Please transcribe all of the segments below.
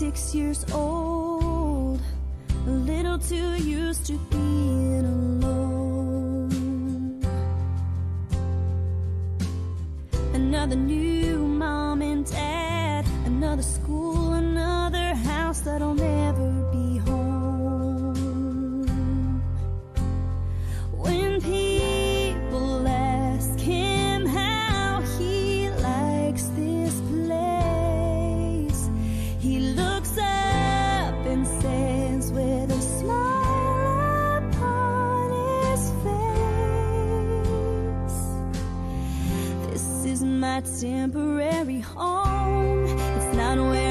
six years old, a little too used to being alone. Another new mom and dad, another school, another house that'll never temporary home. It's not where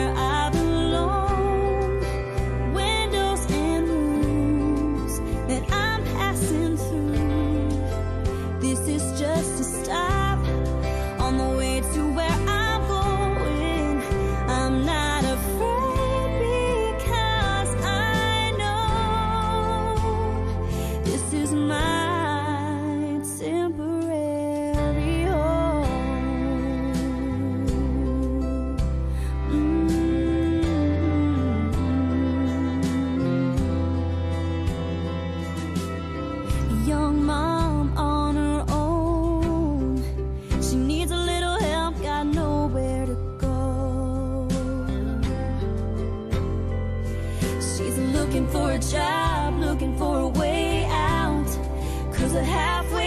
looking for a job, looking for a way out. Cause a halfway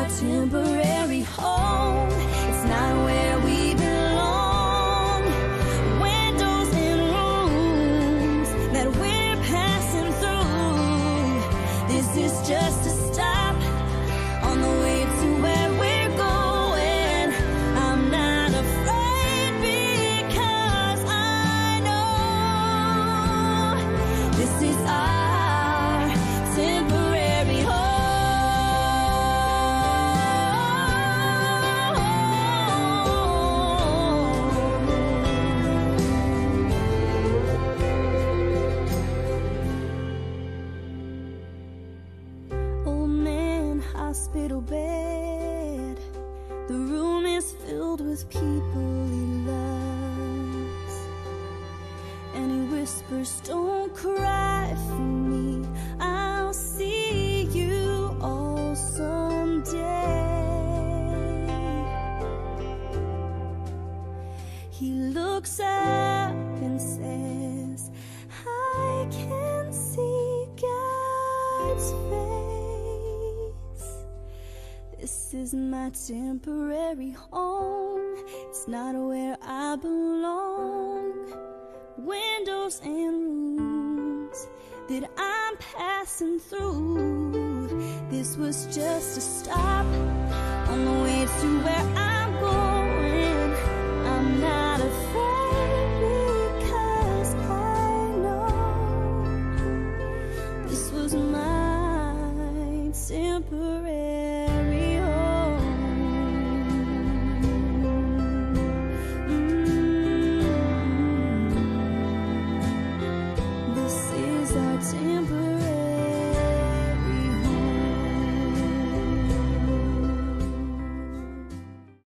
our temporary home. It's not where we belong. Windows and rooms that we're passing through. This is just hospital bed. The room is filled with people he loves. And he whispers, Don't cry This is my temporary home. It's not where I belong. Windows and rooms that I'm passing through. This was just a stop on the way to where I'm going. I'm not afraid because I know this was my temporary simple.